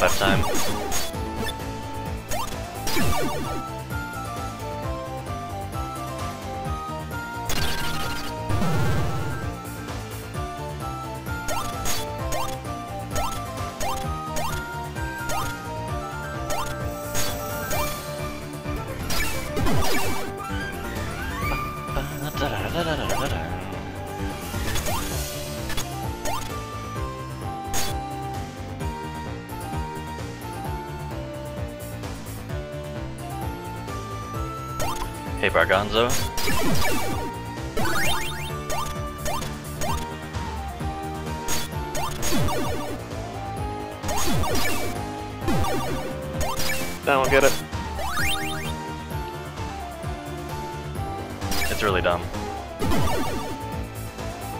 F5 time. Hey Bargonzo. I don't get it. It's really dumb.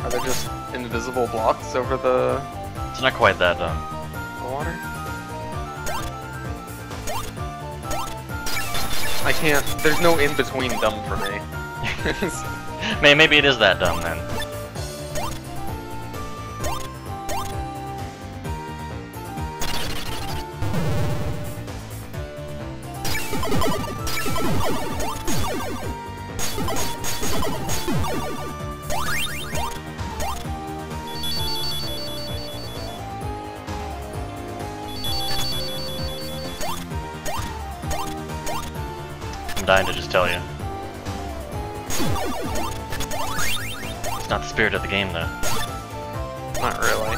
Are there just invisible blocks over the, It's not quite that dumb. the water? I can't. There's no in between dumb for me. Maybe it is that dumb then. I'm dying to just tell you. It's not the spirit of the game though. Not really.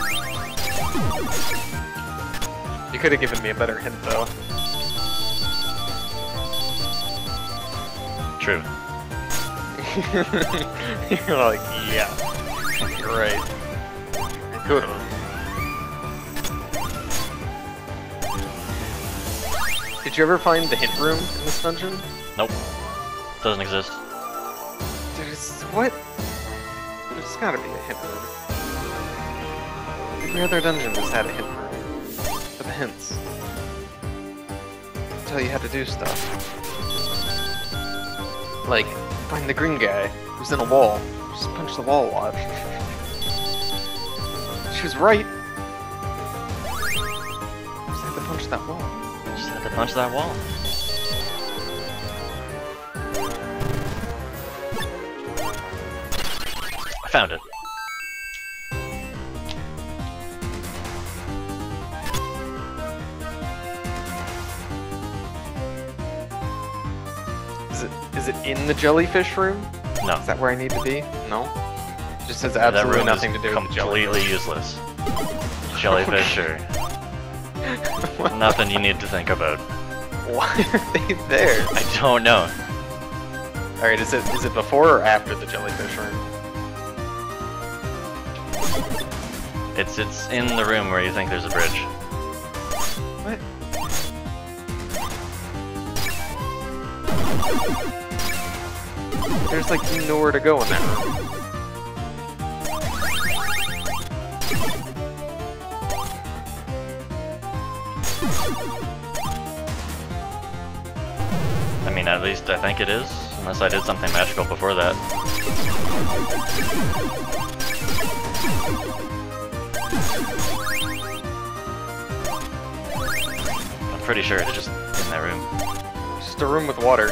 You could have given me a better hint though. True. You're like, yeah. You're right. I could have. Did you ever find the hint room in this dungeon? Nope. Doesn't exist. There's what? There's gotta be a hint room. Every other dungeon has had a hint the hints. Tell you how to do stuff. Like, find the green guy who's in a wall. Just punch the wall a lot. she was right. Just had to punch that wall. Just had to punch that wall. Found it. Is it is it in the jellyfish room? No. Is that where I need to be? No? Just has absolutely room nothing to do with completely useless. Jellyfish or nothing you need to think about. Why are they there? I don't know. Alright, is it is it before or after the jellyfish room? It's it's in the room where you think there's a bridge. What? There's like nowhere to go in that room. I mean, at least I think it is, unless I did something magical before that. Pretty sure it's just in that room. Just a room with water. You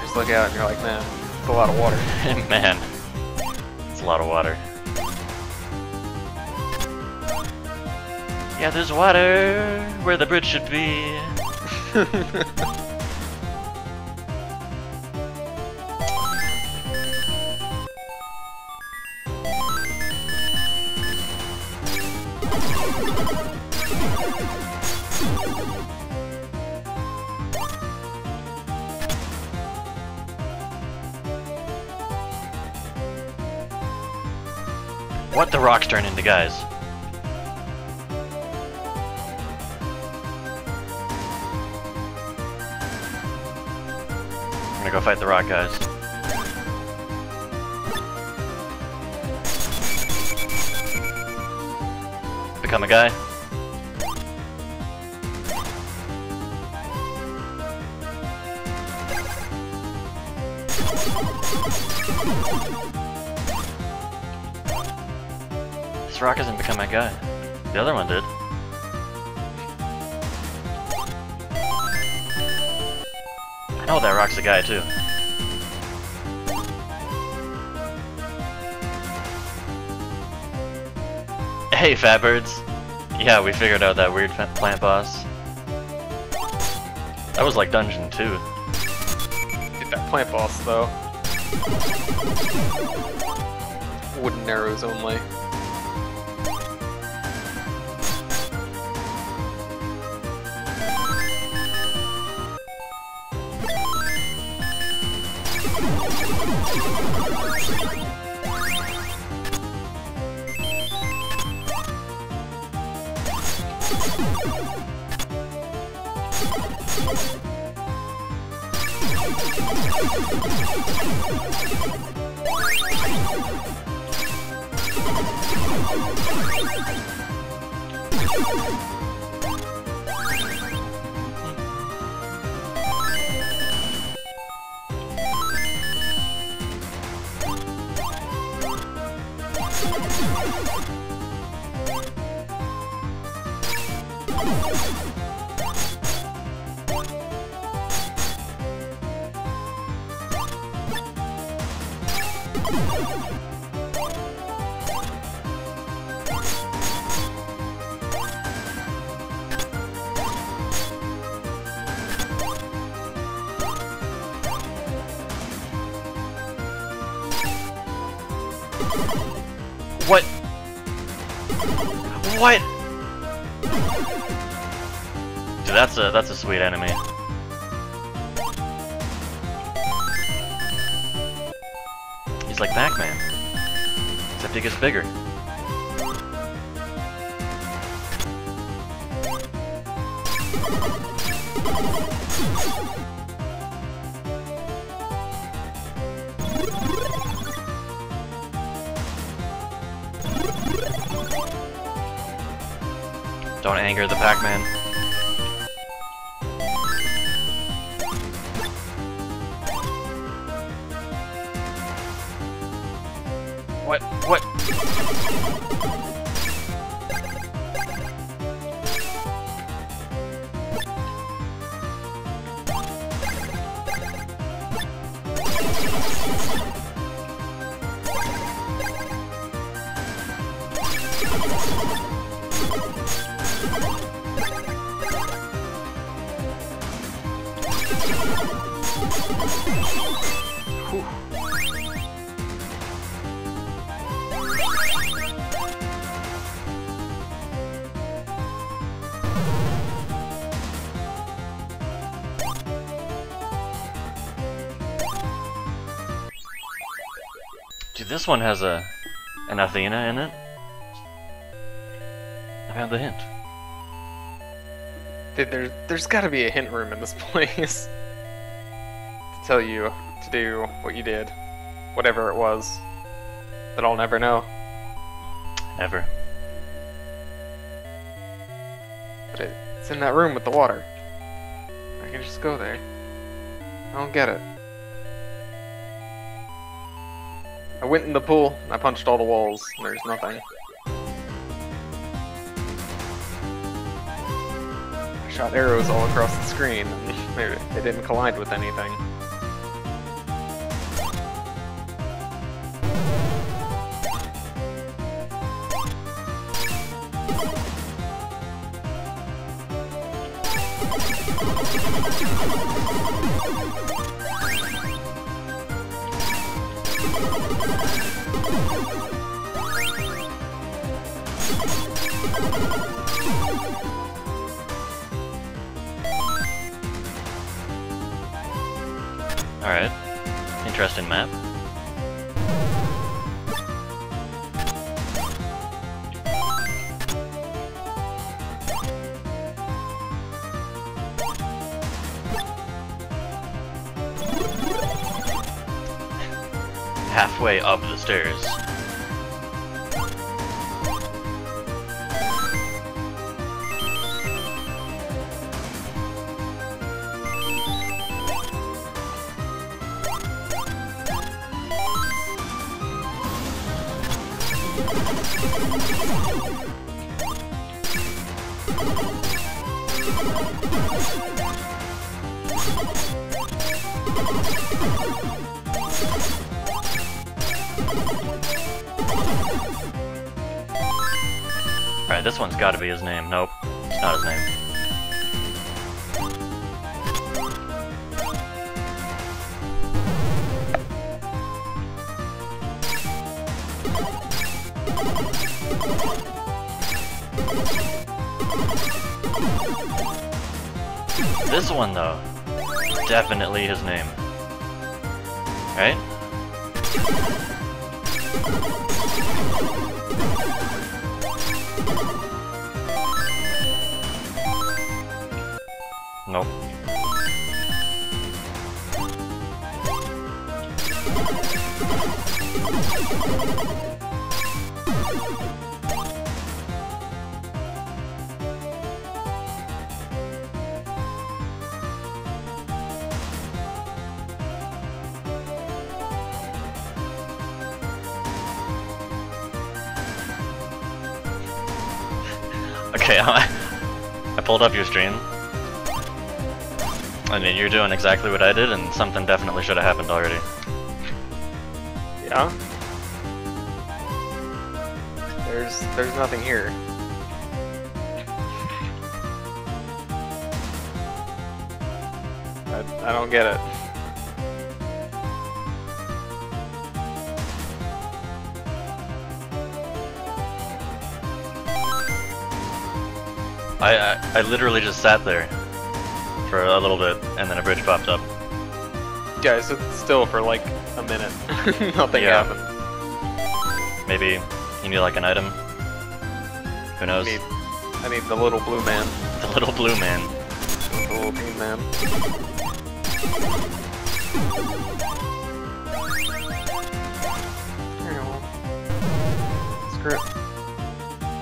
just look out and you're like, man, it's a lot of water. Man, it's a lot of water. Yeah, there's water where the bridge should be. the rocks turn into, guys? I'm gonna go fight the rock guys. Become a guy. Rock hasn't become my guy. The other one did. I know that rock's a guy too. Hey, Fatbirds! Yeah, we figured out that weird plant boss. That was like Dungeon 2. Get that plant boss, though. Wooden arrows only. you you What? What? Dude, that's a that's a sweet enemy. He's like Pac-Man, except he gets bigger. Don't anger the Pac-Man. This one has a an Athena in it. I found the hint. Dude, there, there's gotta be a hint room in this place. to tell you to do what you did. Whatever it was. That I'll never know. Ever. But it, it's in that room with the water. I can just go there. I don't get it. I went in the pool, I punched all the walls, there's nothing. I shot arrows all across the screen, it didn't collide with anything. Interesting map. Halfway up the stairs. Alright, this one's gotta be his name. Nope, it's not his name. This one though, definitely his name. Right? Nope. Okay, I pulled up your stream. I mean, you're doing exactly what I did, and something definitely should have happened already. Yeah? There's there's nothing here. I, I don't get it. I, I, I literally just sat there for a little bit, and then a bridge popped up. Yeah, I stood still for like a minute. Nothing Yeah. happened. Maybe you need like an item. Who I knows? need, I need the little blue man. The little blue man. The little green man. Alright, well. Screw it.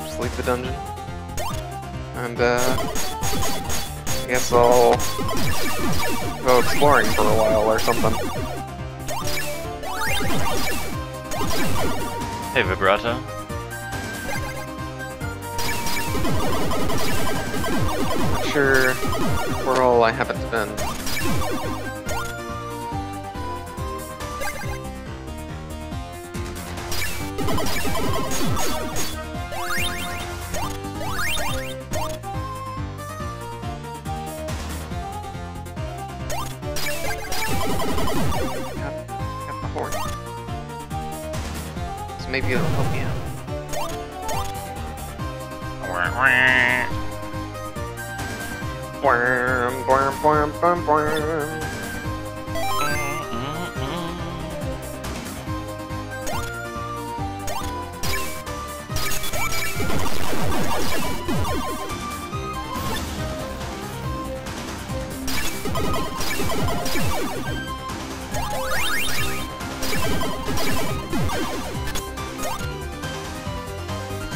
Just leave the dungeon. And, uh... I guess I'll... go exploring for a while or something. Hey, Vibrato. Not sure where all I haven't been. Got, So maybe it'll help me out. Bwam, bwam.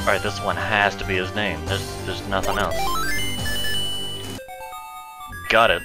Alright, this one has to be his name. There's, there's nothing else. Got it.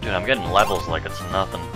Dude, I'm getting levels like it's nothing.